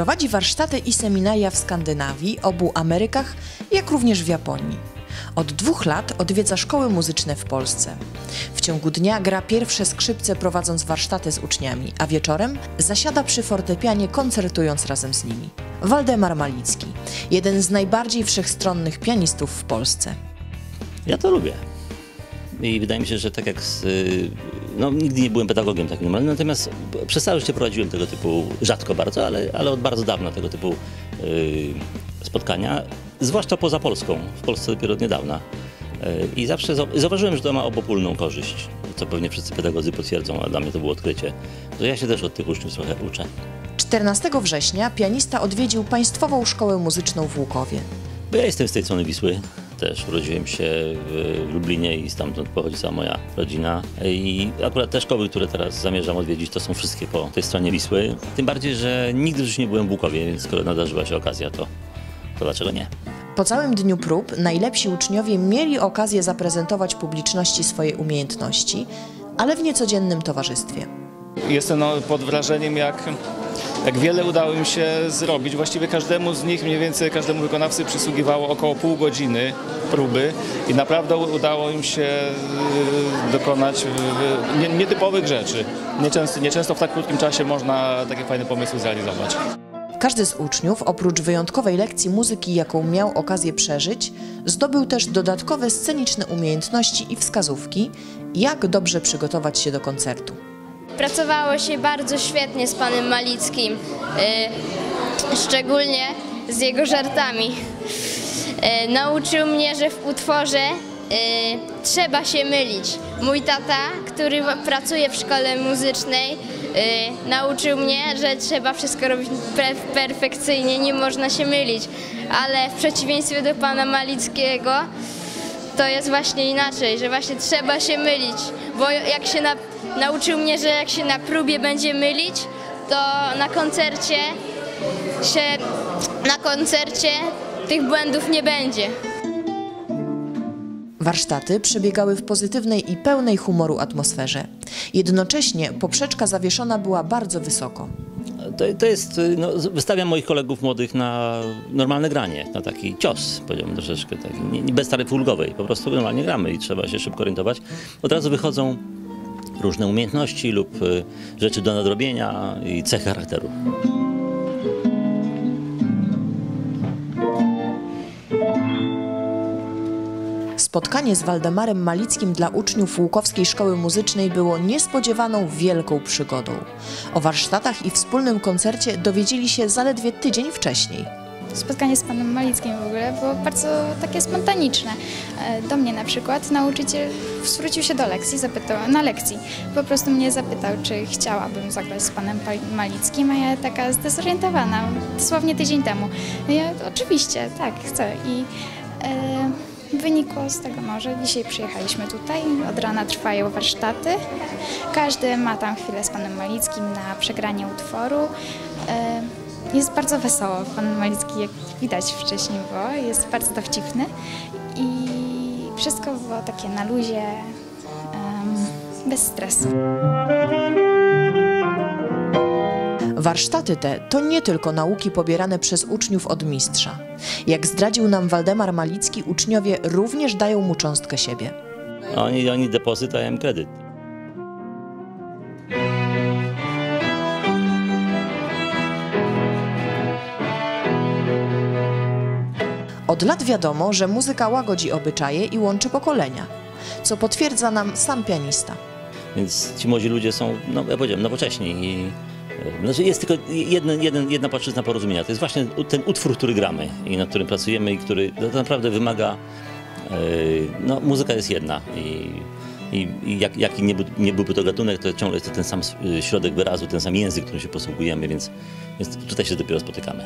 Prowadzi warsztaty i seminaria w Skandynawii, obu Amerykach, jak również w Japonii. Od dwóch lat odwiedza szkoły muzyczne w Polsce. W ciągu dnia gra pierwsze skrzypce prowadząc warsztaty z uczniami, a wieczorem zasiada przy fortepianie koncertując razem z nimi. Waldemar Malicki, jeden z najbardziej wszechstronnych pianistów w Polsce. Ja to lubię. I wydaje mi się, że tak jak z, y, no, nigdy nie byłem pedagogiem takim normalnym, natomiast przez całe życie prowadziłem tego typu, rzadko bardzo, ale, ale od bardzo dawna tego typu y, spotkania, zwłaszcza poza Polską, w Polsce dopiero od niedawna. Y, I zawsze zau- zauważyłem, że to ma obopólną korzyść, co pewnie wszyscy pedagodzy potwierdzą, a dla mnie to było odkrycie, że ja się też od tych uczniów trochę uczę. 14 września pianista odwiedził Państwową Szkołę Muzyczną w Łukowie. Bo ja jestem z tej strony Wisły. Też urodziłem się w Lublinie i stamtąd pochodzi cała moja rodzina. I akurat te szkoły, które teraz zamierzam odwiedzić, to są wszystkie po tej stronie Wisły. Tym bardziej, że nigdy życiu nie byłem w Łukowie, więc skoro nadarzyła się okazja, to, to dlaczego nie? Po całym dniu prób najlepsi uczniowie mieli okazję zaprezentować publiczności swoje umiejętności, ale w niecodziennym towarzystwie. Jestem no, pod wrażeniem, jak, jak wiele udało im się zrobić. Właściwie każdemu z nich, mniej więcej każdemu wykonawcy przysługiwało około pół godziny próby i naprawdę udało im się y, dokonać y, nie- nietypowych rzeczy. Nieczęsto, nieczęsto w tak krótkim czasie można takie fajne pomysły zrealizować. Każdy z uczniów, oprócz wyjątkowej lekcji muzyki, jaką miał okazję przeżyć, zdobył też dodatkowe sceniczne umiejętności i wskazówki, jak dobrze przygotować się do koncertu. Pracowało się bardzo świetnie z panem Malickim, y, szczególnie z jego żartami. Y, nauczył mnie, że w utworze y, trzeba się mylić. Mój tata, który pracuje w szkole muzycznej, nauczył mnie, że trzeba wszystko robić perfekcyjnie, nie można się mylić. Ale w przeciwieństwie do pana Malickiego, to jest właśnie inaczej, że właśnie trzeba się mylić, bo jak się na, nauczył mnie, że jak się na próbie będzie mylić, to na koncercie się na koncercie tych błędów nie będzie. Warsztaty przebiegały w pozytywnej i pełnej humoru atmosferze. Jednocześnie poprzeczka zawieszona była bardzo wysoko. To, to jest, no, wystawiam moich kolegów młodych na normalne granie, na taki cios, powiedziałbym troszeczkę, taki, nie, nie bez taryfy ulgowej, po prostu normalnie gramy i trzeba się szybko orientować. Od razu wychodzą różne umiejętności lub y, rzeczy do nadrobienia i cechy charakteru. Spotkanie z Waldemarem Malickim dla uczniów Łukowskiej Szkoły Muzycznej było niespodziewaną wielką przygodą. O warsztatach i wspólnym koncercie dowiedzieli się zaledwie tydzień wcześniej. Spotkanie z panem Malickim w ogóle było bardzo takie spontaniczne. E, Do mnie na przykład nauczyciel zwrócił się do lekcji, zapytał, na lekcji. Po prostu mnie zapytał, czy chciałabym zagrać z panem Pa- Malickim, a ja taka zdezorientowana, dosłownie tydzień temu. Ja oczywiście, tak, chcę. I e, wynikło z tego może, dzisiaj przyjechaliśmy tutaj, od rana trwają warsztaty. Każdy ma tam chwilę z panem Malickim na przegranie utworu. E, jest bardzo wesoło. Pan Malicki, jak widać wcześniej było, jest bardzo dowcipny i wszystko było takie na luzie, bez stresu. Warsztaty te to nie tylko nauki pobierane przez uczniów od mistrza. Jak zdradził nam Waldemar Malicki, uczniowie również dają mu cząstkę siebie. Oni, oni depozyt, a ja im kredyt. Od lat wiadomo, że muzyka łagodzi obyczaje i łączy pokolenia, co potwierdza nam sam pianista. Więc ci młodzi ludzie są, no ja powiedziałem, nowocześni i znaczy jest tylko jeden, jeden, jedna płaszczyzna porozumienia. To jest właśnie ten utwór, który gramy i nad którym pracujemy i który no, naprawdę wymaga, e, no muzyka jest jedna i, i, i jak, jaki nie, był, nie byłby to gatunek, to ciągle jest to ten sam s- środek wyrazu, ten sam język, którym się posługujemy, więc, więc tutaj się dopiero spotykamy.